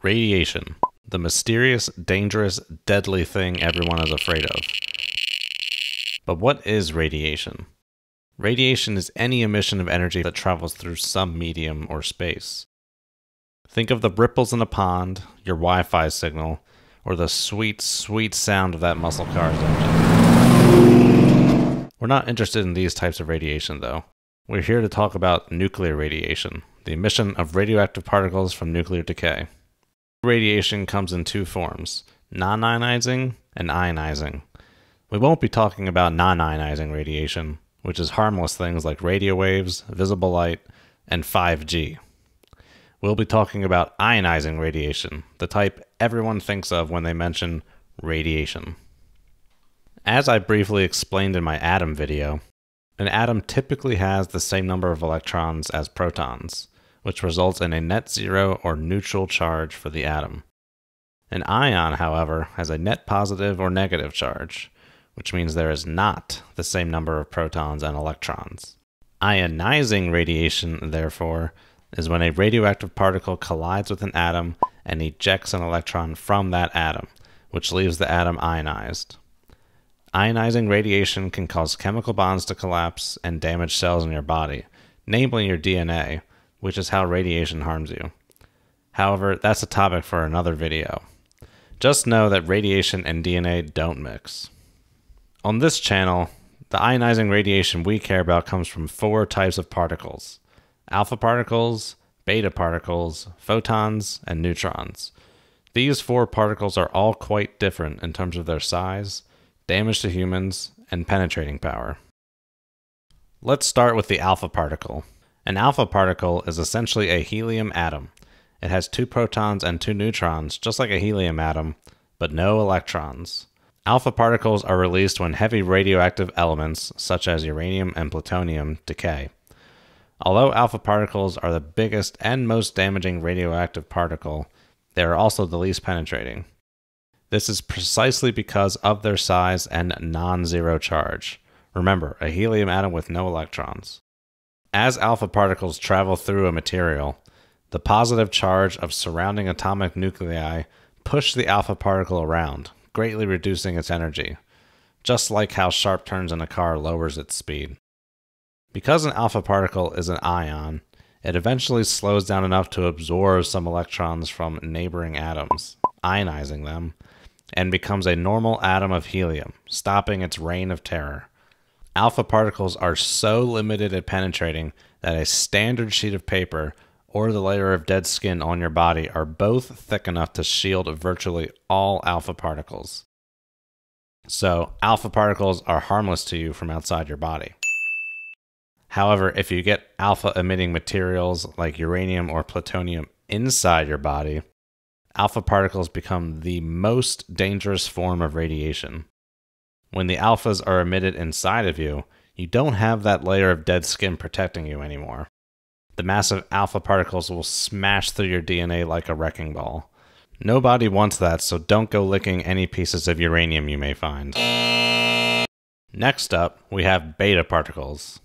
Radiation, the mysterious, dangerous, deadly thing everyone is afraid of. But what is radiation? Radiation is any emission of energy that travels through some medium or space. Think of the ripples in a pond, your Wi Fi signal, or the sweet, sweet sound of that muscle car's engine. We're not interested in these types of radiation, though. We're here to talk about nuclear radiation, the emission of radioactive particles from nuclear decay. Radiation comes in two forms non ionizing and ionizing. We won't be talking about non ionizing radiation, which is harmless things like radio waves, visible light, and 5G. We'll be talking about ionizing radiation, the type everyone thinks of when they mention radiation. As I briefly explained in my atom video, an atom typically has the same number of electrons as protons which results in a net zero or neutral charge for the atom. An ion, however, has a net positive or negative charge, which means there is not the same number of protons and electrons. Ionizing radiation, therefore, is when a radioactive particle collides with an atom and ejects an electron from that atom, which leaves the atom ionized. Ionizing radiation can cause chemical bonds to collapse and damage cells in your body, namely your DNA, which is how radiation harms you. However, that's a topic for another video. Just know that radiation and DNA don't mix. On this channel, the ionizing radiation we care about comes from four types of particles alpha particles, beta particles, photons, and neutrons. These four particles are all quite different in terms of their size, damage to humans, and penetrating power. Let's start with the alpha particle. An alpha particle is essentially a helium atom. It has two protons and two neutrons, just like a helium atom, but no electrons. Alpha particles are released when heavy radioactive elements, such as uranium and plutonium, decay. Although alpha particles are the biggest and most damaging radioactive particle, they are also the least penetrating. This is precisely because of their size and non zero charge. Remember, a helium atom with no electrons. As alpha particles travel through a material, the positive charge of surrounding atomic nuclei push the alpha particle around, greatly reducing its energy, just like how sharp turns in a car lowers its speed. Because an alpha particle is an ion, it eventually slows down enough to absorb some electrons from neighboring atoms, ionizing them, and becomes a normal atom of helium, stopping its reign of terror. Alpha particles are so limited at penetrating that a standard sheet of paper or the layer of dead skin on your body are both thick enough to shield virtually all alpha particles. So, alpha particles are harmless to you from outside your body. However, if you get alpha emitting materials like uranium or plutonium inside your body, alpha particles become the most dangerous form of radiation. When the alphas are emitted inside of you, you don't have that layer of dead skin protecting you anymore. The massive alpha particles will smash through your DNA like a wrecking ball. Nobody wants that, so don't go licking any pieces of uranium you may find. Next up, we have beta particles.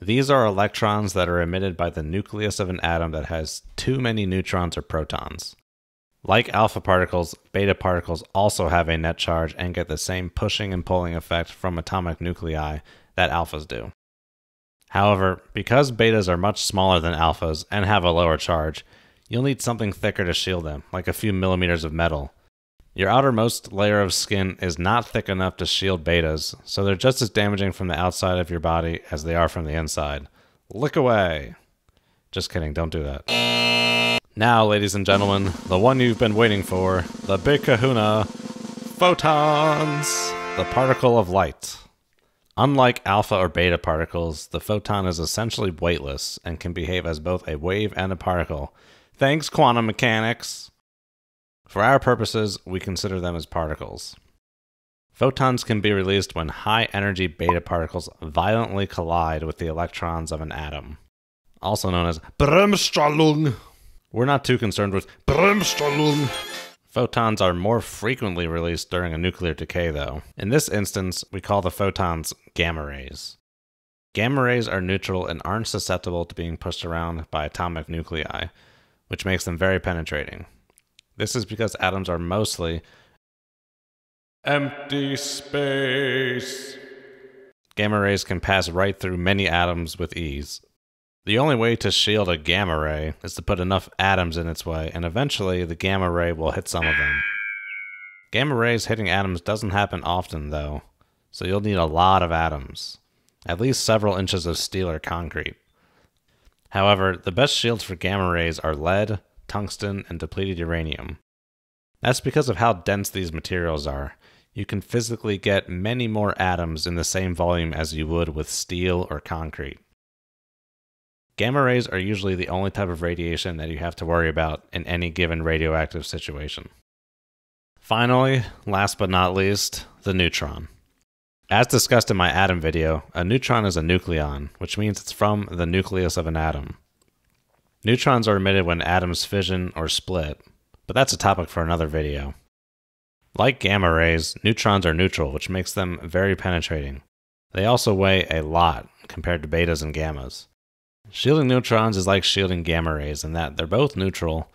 These are electrons that are emitted by the nucleus of an atom that has too many neutrons or protons. Like alpha particles, beta particles also have a net charge and get the same pushing and pulling effect from atomic nuclei that alphas do. However, because betas are much smaller than alphas and have a lower charge, you'll need something thicker to shield them, like a few millimeters of metal. Your outermost layer of skin is not thick enough to shield betas, so they're just as damaging from the outside of your body as they are from the inside. Lick away! Just kidding, don't do that. Now, ladies and gentlemen, the one you've been waiting for, the big kahuna, photons, the particle of light. Unlike alpha or beta particles, the photon is essentially weightless and can behave as both a wave and a particle. Thanks, quantum mechanics! For our purposes, we consider them as particles. Photons can be released when high energy beta particles violently collide with the electrons of an atom, also known as Bremsstrahlung. We're not too concerned with Bremsstrahlung. Photons are more frequently released during a nuclear decay, though. In this instance, we call the photons gamma rays. Gamma rays are neutral and aren't susceptible to being pushed around by atomic nuclei, which makes them very penetrating. This is because atoms are mostly empty space. Gamma rays can pass right through many atoms with ease. The only way to shield a gamma ray is to put enough atoms in its way, and eventually the gamma ray will hit some of them. Gamma rays hitting atoms doesn't happen often, though, so you'll need a lot of atoms, at least several inches of steel or concrete. However, the best shields for gamma rays are lead, tungsten, and depleted uranium. That's because of how dense these materials are. You can physically get many more atoms in the same volume as you would with steel or concrete. Gamma rays are usually the only type of radiation that you have to worry about in any given radioactive situation. Finally, last but not least, the neutron. As discussed in my atom video, a neutron is a nucleon, which means it's from the nucleus of an atom. Neutrons are emitted when atoms fission or split, but that's a topic for another video. Like gamma rays, neutrons are neutral, which makes them very penetrating. They also weigh a lot compared to betas and gammas. Shielding neutrons is like shielding gamma rays in that they're both neutral,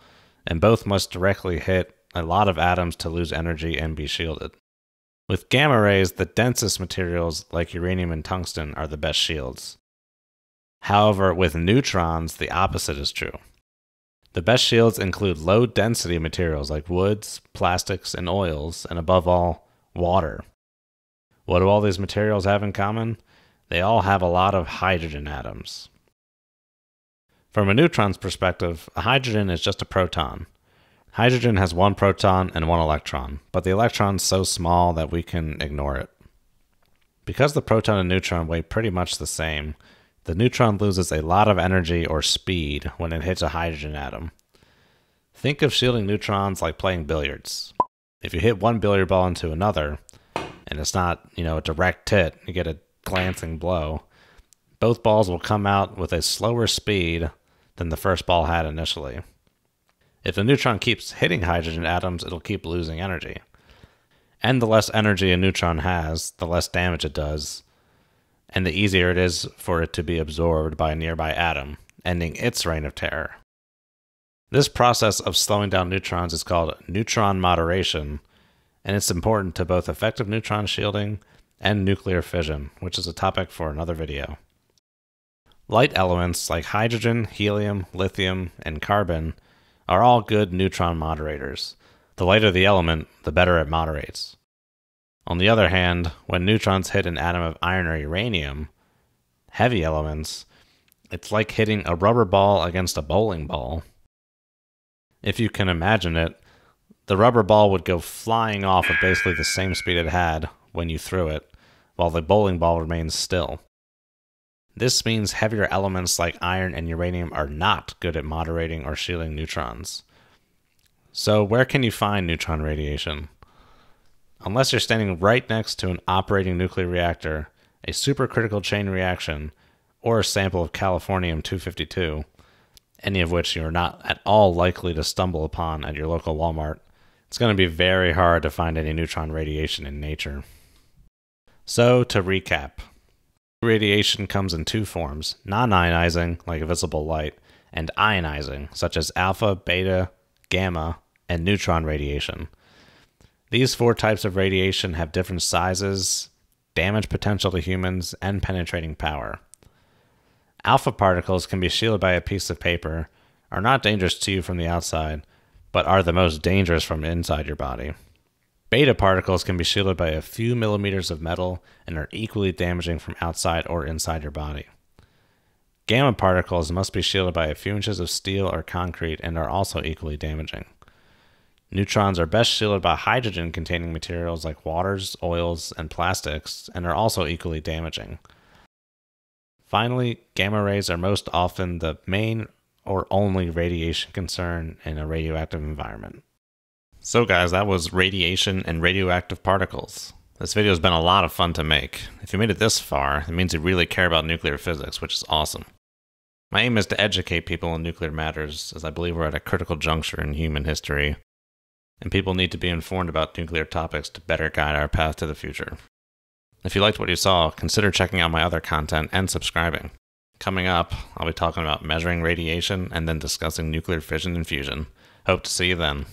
and both must directly hit a lot of atoms to lose energy and be shielded. With gamma rays, the densest materials like uranium and tungsten are the best shields. However, with neutrons, the opposite is true. The best shields include low density materials like woods, plastics, and oils, and above all, water. What do all these materials have in common? They all have a lot of hydrogen atoms. From a neutron's perspective, a hydrogen is just a proton. Hydrogen has one proton and one electron, but the electron's so small that we can ignore it. Because the proton and neutron weigh pretty much the same, the neutron loses a lot of energy or speed when it hits a hydrogen atom. Think of shielding neutrons like playing billiards. If you hit one billiard ball into another, and it's not, you know, a direct hit, you get a glancing blow, both balls will come out with a slower speed than the first ball had initially. If a neutron keeps hitting hydrogen atoms, it'll keep losing energy. And the less energy a neutron has, the less damage it does, and the easier it is for it to be absorbed by a nearby atom, ending its reign of terror. This process of slowing down neutrons is called neutron moderation, and it's important to both effective neutron shielding and nuclear fission, which is a topic for another video. Light elements like hydrogen, helium, lithium, and carbon are all good neutron moderators. The lighter the element, the better it moderates. On the other hand, when neutrons hit an atom of iron or uranium, heavy elements, it's like hitting a rubber ball against a bowling ball. If you can imagine it, the rubber ball would go flying off at basically the same speed it had when you threw it, while the bowling ball remains still. This means heavier elements like iron and uranium are not good at moderating or shielding neutrons. So, where can you find neutron radiation? Unless you're standing right next to an operating nuclear reactor, a supercritical chain reaction, or a sample of californium 252, any of which you're not at all likely to stumble upon at your local Walmart, it's going to be very hard to find any neutron radiation in nature. So, to recap, Radiation comes in two forms non ionizing, like visible light, and ionizing, such as alpha, beta, gamma, and neutron radiation. These four types of radiation have different sizes, damage potential to humans, and penetrating power. Alpha particles can be shielded by a piece of paper, are not dangerous to you from the outside, but are the most dangerous from inside your body. Beta particles can be shielded by a few millimeters of metal and are equally damaging from outside or inside your body. Gamma particles must be shielded by a few inches of steel or concrete and are also equally damaging. Neutrons are best shielded by hydrogen containing materials like waters, oils, and plastics and are also equally damaging. Finally, gamma rays are most often the main or only radiation concern in a radioactive environment. So guys, that was radiation and radioactive particles. This video has been a lot of fun to make. If you made it this far, it means you really care about nuclear physics, which is awesome. My aim is to educate people on nuclear matters, as I believe we're at a critical juncture in human history, and people need to be informed about nuclear topics to better guide our path to the future. If you liked what you saw, consider checking out my other content and subscribing. Coming up, I'll be talking about measuring radiation and then discussing nuclear fission and fusion. Hope to see you then.